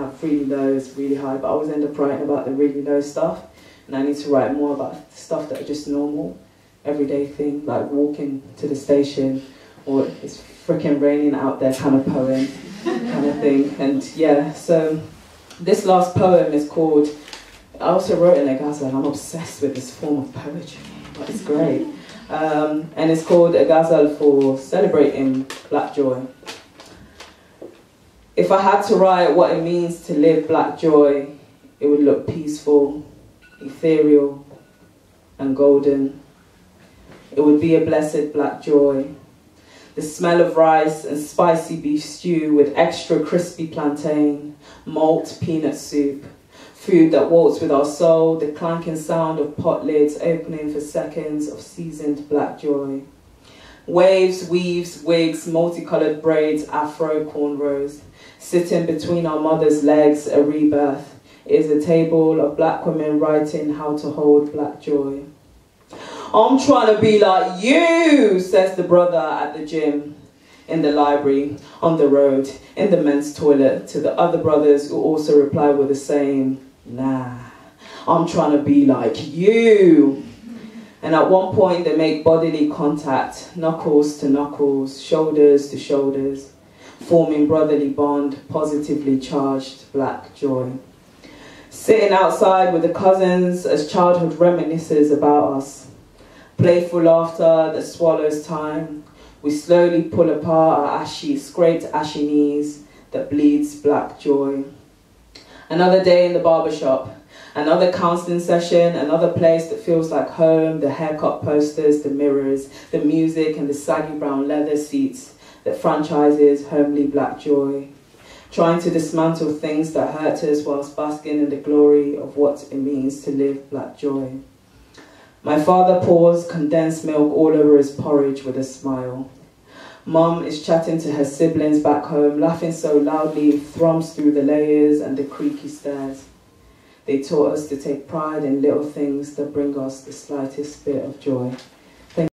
have really low, really high, but I always end up writing about the really low stuff. And I need to write more about stuff that are just normal, everyday thing, like walking to the station or it's freaking raining out there kind of poem, kind of thing. And yeah, so this last poem is called, I also wrote it like I was like, I'm obsessed with this form of poetry, but it's great. Um, and it's called a ghazal for celebrating black joy. If I had to write what it means to live black joy, it would look peaceful, ethereal, and golden. It would be a blessed black joy. The smell of rice and spicy beef stew with extra crispy plantain, malt peanut soup, food that walks with our soul, the clanking sound of pot lids opening for seconds of seasoned black joy. Waves, weaves, wigs, multicolored braids, afro cornrows, sitting between our mother's legs, a rebirth, is a table of black women writing how to hold black joy. I'm trying to be like you, says the brother at the gym, in the library, on the road, in the men's toilet, to the other brothers who also reply with the same, nah, I'm trying to be like you. And at one point, they make bodily contact, knuckles to knuckles, shoulders to shoulders, forming brotherly bond, positively charged black joy. Sitting outside with the cousins as childhood reminisces about us. Playful laughter that swallows time. We slowly pull apart our ashy, scraped ashy knees that bleeds black joy. Another day in the barber shop, another counseling session, another place that feels like home, the haircut posters, the mirrors, the music, and the saggy brown leather seats that franchises homely black joy. Trying to dismantle things that hurt us whilst basking in the glory of what it means to live black joy. My father pours condensed milk all over his porridge with a smile. Mum is chatting to her siblings back home, laughing so loudly it thrums through the layers and the creaky stairs. They taught us to take pride in little things that bring us the slightest bit of joy.